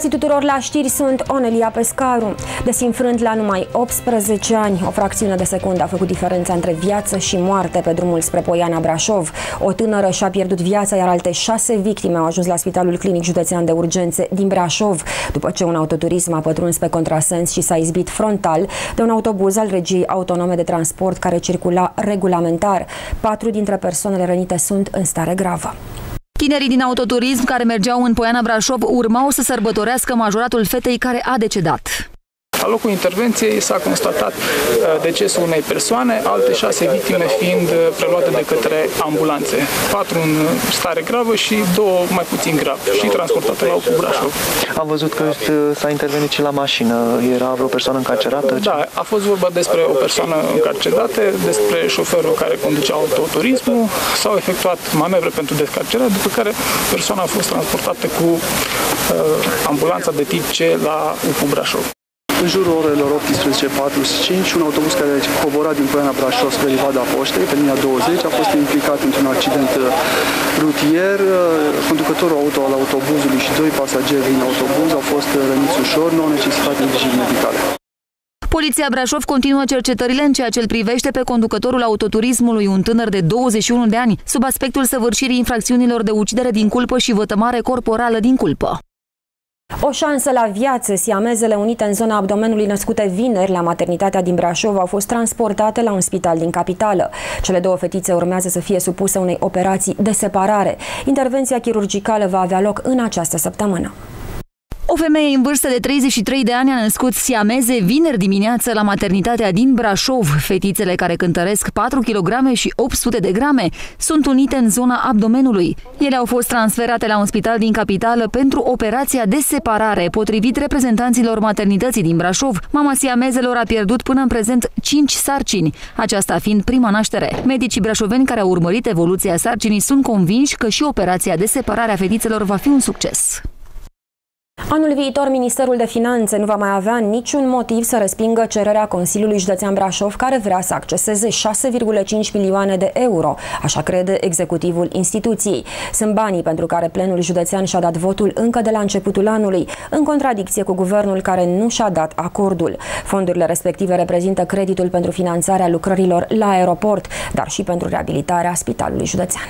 găsit tuturor la știri, sunt Onelia Pescaru. Desinfrânt la numai 18 ani, o fracțiune de secundă a făcut diferența între viață și moarte pe drumul spre Poiana Brașov. O tânără și-a pierdut viața, iar alte șase victime au ajuns la Spitalul Clinic Județean de Urgențe din Brașov, după ce un autoturism a pătruns pe contrasens și s-a izbit frontal de un autobuz al regiei autonome de transport care circula regulamentar. Patru dintre persoanele rănite sunt în stare gravă. Tinerii din autoturism care mergeau în Poiana Brașov urmau să sărbătorească majoratul fetei care a decedat. La locul intervenției s-a constatat uh, decesul unei persoane, alte șase victime fiind uh, preluate de către ambulanțe. Patru în stare gravă și două mai puțin grav și transportate la Ocu Brașov. Am văzut că uh, s-a intervenit și la mașină. Era vreo persoană încarcerată? Da, a fost vorba despre o persoană încarcerată, despre șoferul care conducea autoturismul. S-au efectuat manevre pentru descarcerare, după care persoana a fost transportată cu uh, ambulanța de tip C la Upu Brașov. În jurul orelor 18.45, un autobuz care cobora din Poiana Brașov spre Livada Poștei, pe linia 20, a fost implicat într-un accident uh, rutier. Uh, conducătorul auto al autobuzului și doi pasageri din autobuz au fost uh, răniți ușor, nu au necesitat îngrijiri medicale. Poliția Brașov continuă cercetările în ceea ce îl privește pe conducătorul autoturismului, un tânăr de 21 de ani, sub aspectul săvârșirii infracțiunilor de ucidere din culpă și vătămare corporală din culpă. O șansă la viață, siamezele unite în zona abdomenului născute vineri la maternitatea din Brașov au fost transportate la un spital din capitală. Cele două fetițe urmează să fie supuse unei operații de separare. Intervenția chirurgicală va avea loc în această săptămână. O femeie în vârstă de 33 de ani a născut siameze vineri dimineață la maternitatea din Brașov. Fetițele care cântăresc 4 kg și 800 de grame sunt unite în zona abdomenului. Ele au fost transferate la un spital din capitală pentru operația de separare. Potrivit reprezentanților maternității din Brașov, mama siamezelor a pierdut până în prezent 5 sarcini, aceasta fiind prima naștere. Medicii brașoveni care au urmărit evoluția sarcinii sunt convinși că și operația de separare a fetițelor va fi un succes. Anul viitor, Ministerul de Finanțe nu va mai avea niciun motiv să respingă cererea Consiliului Județean Brașov, care vrea să acceseze 6,5 milioane de euro, așa crede executivul instituției. Sunt banii pentru care plenul județean și-a dat votul încă de la începutul anului, în contradicție cu guvernul care nu și-a dat acordul. Fondurile respective reprezintă creditul pentru finanțarea lucrărilor la aeroport, dar și pentru reabilitarea spitalului județean.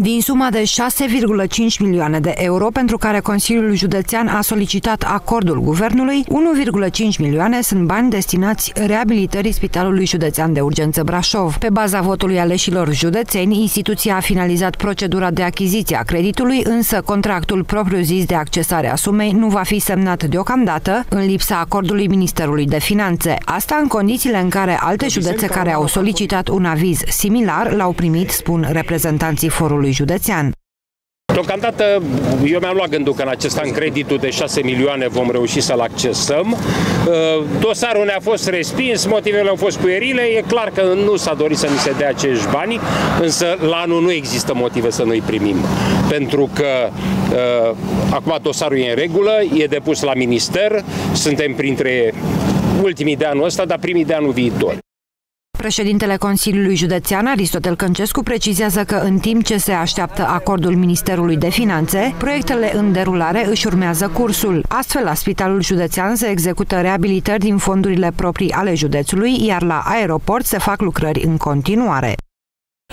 Din suma de 6,5 milioane de euro pentru care Consiliul Județean a solicitat acordul guvernului, 1,5 milioane sunt bani destinați reabilitării Spitalului Județean de Urgență Brașov. Pe baza votului aleșilor județeni, instituția a finalizat procedura de achiziție a creditului, însă contractul propriu-zis de accesare a sumei nu va fi semnat deocamdată, în lipsa acordului Ministerului de Finanțe. Asta în condițiile în care alte județe care au solicitat un aviz similar l-au primit, spun reprezentanții forului Consiliului Județean. Deocamdată eu mi-am luat gândul că în acest an creditul de 6 milioane vom reuși să-l accesăm. Uh, dosarul ne-a fost respins, motivele au fost puerile, e clar că nu s-a dorit să ni se dea acești bani, însă la anul nu există motive să nu-i primim. Pentru că uh, acum dosarul e în regulă, e depus la minister, suntem printre ultimii de anul ăsta, dar primii de anul viitor. Președintele Consiliului Județean, Aristotel Căncescu, precizează că în timp ce se așteaptă acordul Ministerului de Finanțe, proiectele în derulare își urmează cursul. Astfel, la Spitalul Județean se execută reabilitări din fondurile proprii ale județului, iar la aeroport se fac lucrări în continuare.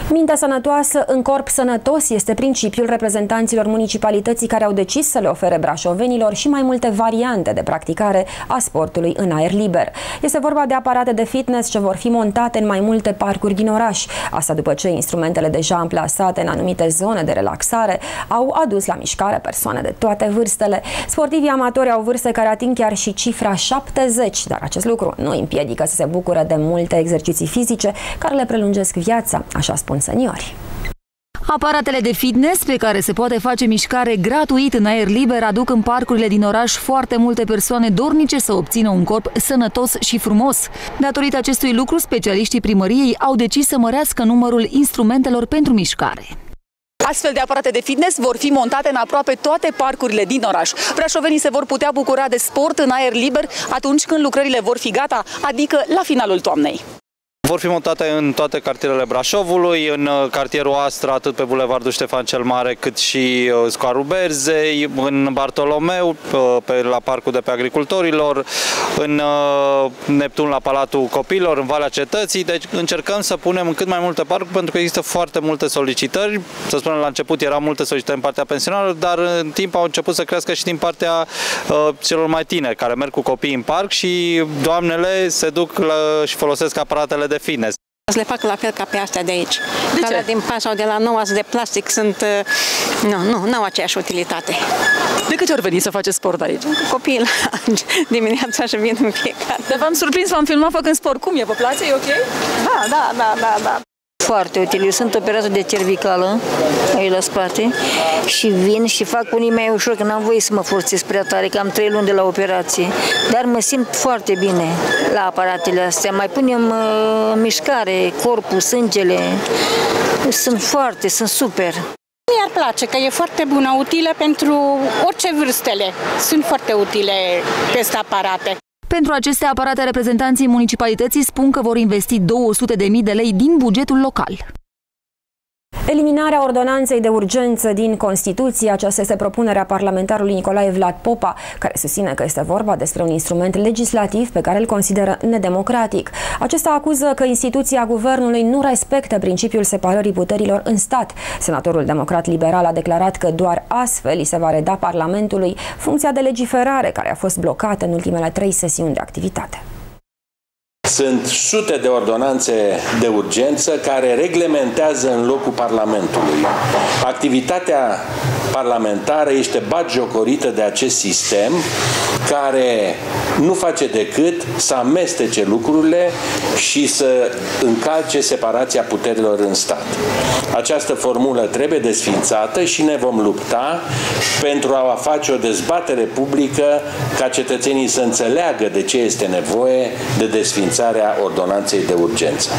Mintea sănătoasă în corp sănătos este principiul reprezentanților municipalității care au decis să le ofere brașovenilor și mai multe variante de practicare a sportului în aer liber. Este vorba de aparate de fitness ce vor fi montate în mai multe parcuri din oraș. Asta după ce instrumentele deja amplasate în anumite zone de relaxare au adus la mișcare persoane de toate vârstele. Sportivii amatori au vârste care ating chiar și cifra 70, dar acest lucru nu împiedică să se bucure de multe exerciții fizice care le prelungesc viața, așa spun seniori. Aparatele de fitness pe care se poate face mișcare gratuit în aer liber aduc în parcurile din oraș foarte multe persoane dornice să obțină un corp sănătos și frumos. Datorită acestui lucru, specialiștii primăriei au decis să mărească numărul instrumentelor pentru mișcare. Astfel de aparate de fitness vor fi montate în aproape toate parcurile din oraș. Brașovenii se vor putea bucura de sport în aer liber atunci când lucrările vor fi gata, adică la finalul toamnei. Vor fi montate în toate cartierele Brașovului, în uh, cartierul Astra, atât pe Bulevardul Ștefan cel Mare, cât și uh, Scoarul Berzei, în Bartolomeu, pe, la Parcul de pe Agricultorilor, în uh, Neptun la Palatul Copilor, în Valea Cetății. Deci încercăm să punem în cât mai multe parcuri, pentru că există foarte multe solicitări. Să spunem, la început erau multe solicitări în partea pensionarilor, dar în timp au început să crească și din partea uh, celor mai tineri, care merg cu copii în parc și doamnele se duc la, și folosesc aparatele de de fitness. Le fac la fel ca pe astea de aici. De ce? din pan sau de la noua de plastic sunt... Uh, nu, nu, nu au aceeași utilitate. De câte ori veniți să faceți sport aici? Copil, dimineața și vin în fiecare. Dar v-am surprins, v-am filmat făcând sport. Cum e? Vă place? E ok? Da, da, da, da, da. Foarte util. Eu sunt operat de cervicală aici la spate și vin și fac unii mai ușor, că n-am voie să mă forțez prea tare, că am trei luni de la operație. Dar mă simt foarte bine la aparatele astea. Mai punem uh, mișcare, corpul, sângele. Sunt foarte, sunt super. Mi-ar place că e foarte bună, utilă pentru orice vârstele. Sunt foarte utile peste aparate. Pentru aceste aparate, reprezentanții municipalității spun că vor investi 200.000 de lei din bugetul local. Eliminarea ordonanței de urgență din Constituție, aceasta este propunerea parlamentarului Nicolae Vlad Popa, care susține că este vorba despre un instrument legislativ pe care îl consideră nedemocratic. Acesta acuză că instituția guvernului nu respectă principiul separării puterilor în stat. Senatorul democrat liberal a declarat că doar astfel îi se va reda Parlamentului funcția de legiferare care a fost blocată în ultimele trei sesiuni de activitate. Sunt sute de ordonanțe de urgență care reglementează în locul Parlamentului. Activitatea parlamentară este bagiocorită de acest sistem care nu face decât să amestece lucrurile și să încalce separația puterilor în stat. Această formulă trebuie desfințată și ne vom lupta pentru a face o dezbatere publică ca cetățenii să înțeleagă de ce este nevoie de desfințarea ordonanței de urgență.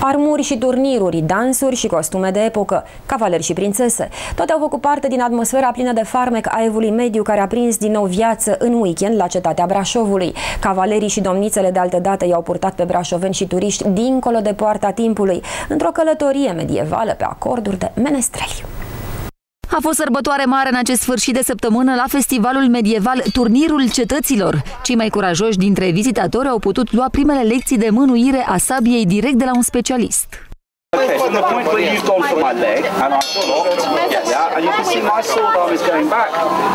Armuri și turniruri, dansuri și costume de epocă, cavaleri și prințese. Toate au făcut parte din atmosfera plină de farmec a evului mediu care a prins din nou viață în weekend la cetatea Brașovului. Cavalerii și domnițele de altă dată i-au purtat pe brașoveni și turiști dincolo de poarta timpului, într-o călătorie medievală pe acorduri de menestreli. A fost sărbătoare mare în acest sfârșit de săptămână la festivalul medieval Turnirul Cetăților. Cei mai curajoși dintre vizitatori au putut lua primele lecții de mânuire a sabiei direct de la un specialist. Okay, from the point where you've gone for my leg and I blocked, yeah, and you can see my sword arm is going back,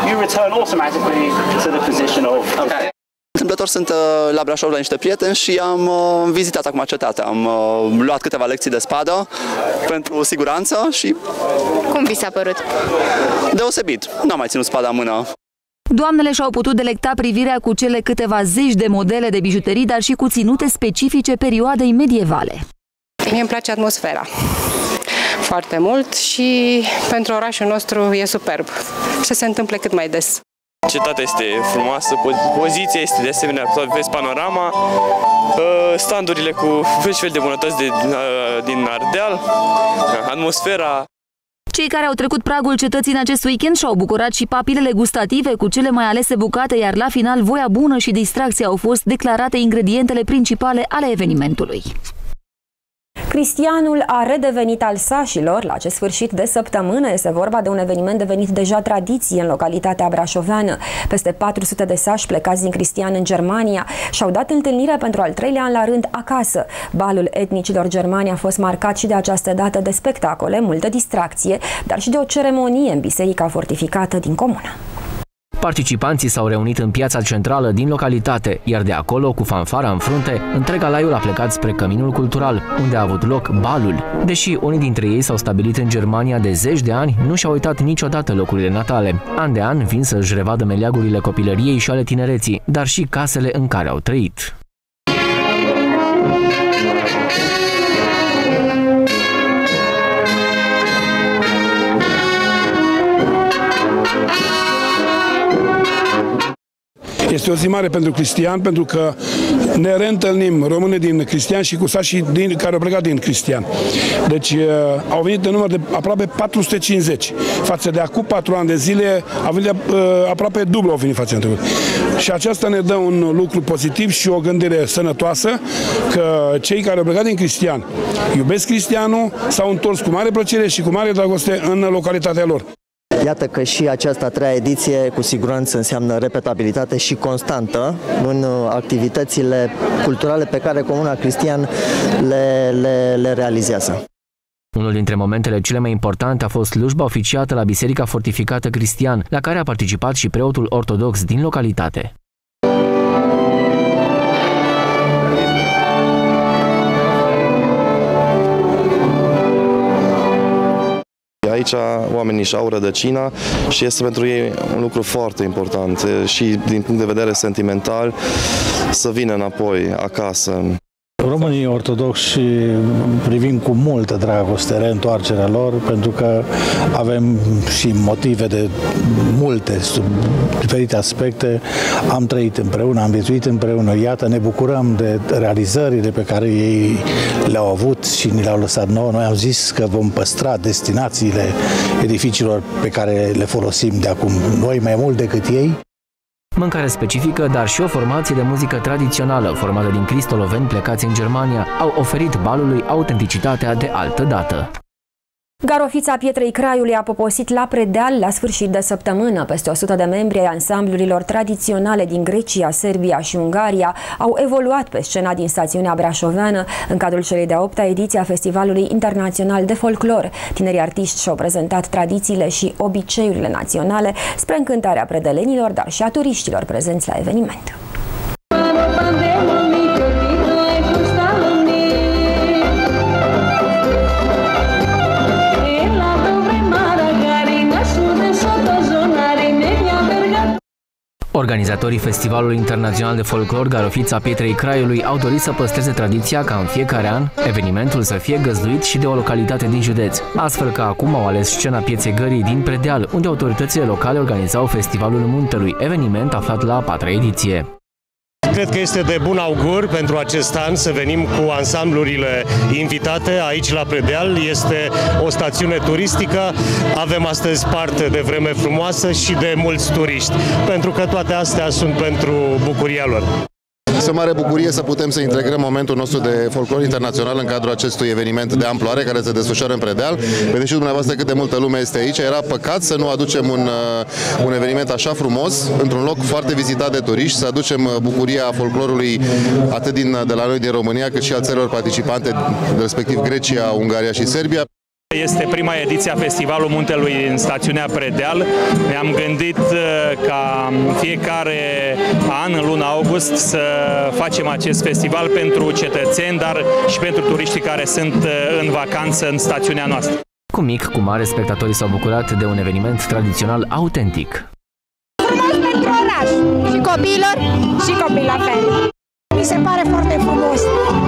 you return automatically to the position of... Okay. Întâmplător sunt uh, la Brașov la niște prieteni și am uh, vizitat acum cetatea. Am uh, luat câteva lecții de spadă pentru siguranță și... Cum vi s-a părut? Deosebit. N-am mai ținut spada în mână. Doamnele și-au putut delecta privirea cu cele câteva zeci de modele de bijuterii, dar și cu ținute specifice perioadei medievale. Mie îmi place atmosfera foarte mult și pentru orașul nostru e superb. Să se întâmple cât mai des. Cetatea este frumoasă, poziția este de asemenea, vezi panorama, ă, standurile cu fel și fel de bunătăți de, ă, din Ardeal, atmosfera. Cei care au trecut pragul cetății în acest weekend și-au bucurat și papilele gustative cu cele mai alese bucate, iar la final voia bună și distracția au fost declarate ingredientele principale ale evenimentului. Cristianul a redevenit al sașilor la acest sfârșit de săptămână. Este vorba de un eveniment devenit deja tradiție în localitatea brașoveană. Peste 400 de sași plecați din Cristian în Germania și-au dat întâlnire pentru al treilea an la rând acasă. Balul etnicilor germani a fost marcat și de această dată de spectacole, multă distracție, dar și de o ceremonie în biserica fortificată din comună. Participanții s-au reunit în piața centrală din localitate, iar de acolo, cu fanfara în frunte, întreg alaiul a plecat spre Căminul Cultural, unde a avut loc balul. Deși unii dintre ei s-au stabilit în Germania de zeci de ani, nu și-au uitat niciodată locurile natale. An de an vin să-și revadă meleagurile copilăriei și ale tinereții, dar și casele în care au trăit. Este o zi mare pentru Cristian pentru că ne reîntâlnim români din Cristian și cu sașii din, care au plecat din Cristian. Deci uh, au venit în număr de aproape 450 față de acum 4 ani de zile, au venit uh, aproape dublu au venit față de trecut. Și aceasta ne dă un lucru pozitiv și o gândire sănătoasă că cei care au plecat din Cristian iubesc Cristianul, s-au întors cu mare plăcere și cu mare dragoste în localitatea lor. Iată că și această a treia ediție cu siguranță înseamnă repetabilitate și constantă în uh, activitățile culturale pe care Comuna Cristian le, le, le realizează. Unul dintre momentele cele mai importante a fost slujba oficiată la Biserica Fortificată Cristian, la care a participat și preotul ortodox din localitate. Aici oamenii și-au rădăcina și este pentru ei un lucru foarte important și din punct de vedere sentimental să vină înapoi acasă. Românii ortodoxi privim cu multă dragoste reîntoarcerea lor pentru că avem și motive de multe, sub diferite aspecte. Am trăit împreună, am viețuit împreună. Iată, ne bucurăm de realizările pe care ei le-au avut și ni le-au lăsat nouă. Noi am zis că vom păstra destinațiile edificiilor pe care le folosim de acum noi mai mult decât ei. Mâncare specifică, dar și o formație de muzică tradițională, formată din cristoloveni plecați în Germania, au oferit balului autenticitatea de altă dată. Garofița Pietrei Craiului a poposit la Predeal la sfârșit de săptămână. Peste 100 de membri ai ansamblurilor tradiționale din Grecia, Serbia și Ungaria au evoluat pe scena din stațiunea brașoveană în cadrul celei de-a opta ediție a Festivalului Internațional de Folclor. Tinerii artiști și-au prezentat tradițiile și obiceiurile naționale spre încântarea predelenilor, dar și a turiștilor prezenți la eveniment. Organizatorii Festivalului Internațional de Folclor Garofița Pietrei Craiului au dorit să păstreze tradiția ca în fiecare an evenimentul să fie găzduit și de o localitate din județ. Astfel că acum au ales scena Pieței Gării din Predeal, unde autoritățile locale organizau Festivalul Muntelui, eveniment aflat la a patra ediție. Cred că este de bun augur pentru acest an să venim cu ansamblurile invitate aici la Predeal. Este o stațiune turistică, avem astăzi parte de vreme frumoasă și de mulți turiști, pentru că toate astea sunt pentru bucuria lor. Este o mare bucurie să putem să integrăm momentul nostru de folclor internațional în cadrul acestui eveniment de amploare care se desfășoară în Predeal. Vedeți și dumneavoastră cât de multă lume este aici. Era păcat să nu aducem un, uh, un eveniment așa frumos, într-un loc foarte vizitat de turiști, să aducem uh, bucuria folclorului atât din, de la noi din România, cât și al țărilor participante, respectiv Grecia, Ungaria și Serbia. Este prima ediție a Festivalul Muntelui în stațiunea Predeal. Ne-am gândit uh, ca fiecare an, în luna august, să facem acest festival pentru cetățeni, dar și pentru turiștii care sunt uh, în vacanță în stațiunea noastră. Cu mic, cu mare, spectatorii s-au bucurat de un eveniment tradițional autentic. Frumos pentru oraș și copiilor și copii la fel. Mi se pare foarte frumos.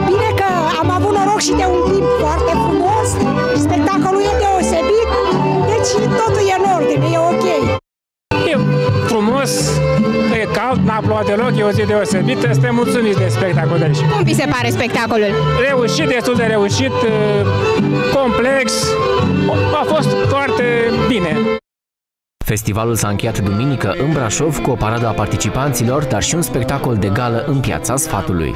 Bine că am avut noroc și de un cald, n-a plouat deloc, e o zi deosebită, suntem mulțumiți de spectacol de aici. Cum vi se pare spectacolul? Reușit, destul de reușit, complex, a fost foarte bine. Festivalul s-a încheiat duminică în Brașov cu o paradă a participanților, dar și un spectacol de gală în Piața Sfatului.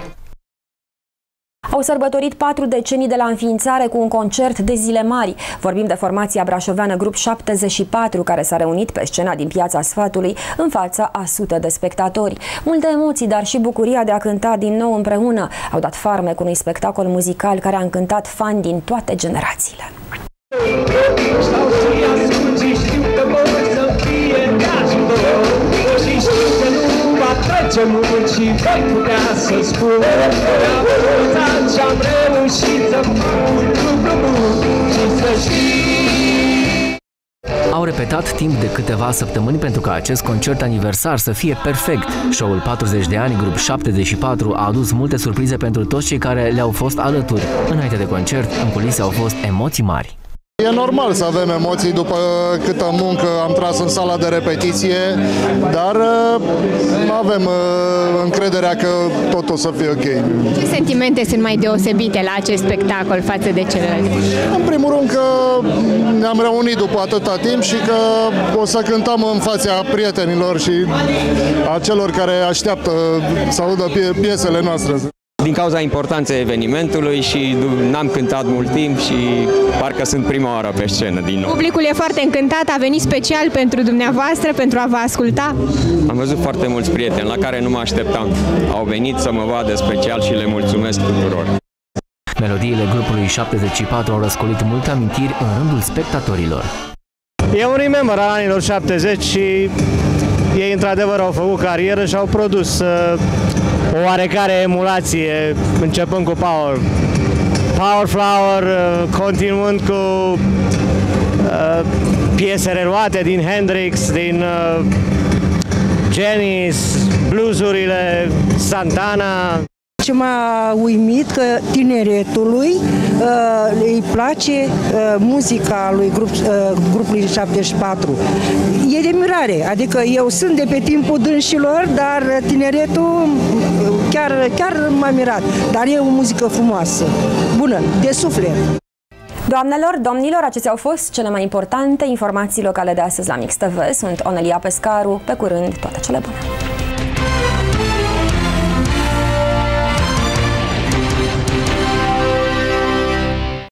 Au sărbătorit patru decenii de la înființare cu un concert de zile mari. Vorbim de formația brașoveană Grup 74, care s-a reunit pe scena din Piața Sfatului în fața a sute de spectatori. Multe emoții, dar și bucuria de a cânta din nou împreună au dat farme cu unui spectacol muzical care a încântat fani din toate generațiile. Trece mult și voi putea să spun Că și am reușit să fac lucru bun și să știi au repetat timp de câteva săptămâni pentru ca acest concert aniversar să fie perfect. Show-ul 40 de ani, grup 74, a adus multe surprize pentru toți cei care le-au fost alături. Înainte de concert, în culise au fost emoții mari. E normal să avem emoții după câtă muncă am tras în sala de repetiție, dar uh, avem uh, încrederea că tot o să fie ok. Ce sentimente sunt mai deosebite la acest spectacol față de celelalte? În primul rând că ne-am reunit după atâta timp și că o să cântăm în fața prietenilor și a celor care așteaptă să audă piesele noastre din cauza importanței evenimentului și n-am cântat mult timp și parcă sunt prima oară pe scenă din nou. Publicul e foarte încântat, a venit special pentru dumneavoastră, pentru a vă asculta. Am văzut foarte mulți prieteni la care nu mă așteptam. Au venit să mă vadă special și le mulțumesc tuturor. Melodiile grupului 74 au răscolit multe amintiri în rândul spectatorilor. E un remember al anilor 70 și ei într-adevăr au făcut carieră și au produs uh, o oarecare emulație, începând cu Power. Power Flower, uh, continuând cu uh, piese reluate din Hendrix, din uh, Janis, bluesurile, Santana ce m-a uimit că tineretului uh, îi place uh, muzica lui grup, uh, grupului 74. E de mirare, adică eu sunt de pe timpul dânșilor, dar tineretul chiar, chiar m-a mirat. Dar e o muzică frumoasă, bună, de suflet. Doamnelor, domnilor, acestea au fost cele mai importante informații locale de astăzi la Mix TV. Sunt Onelia Pescaru. Pe curând, toate cele bune!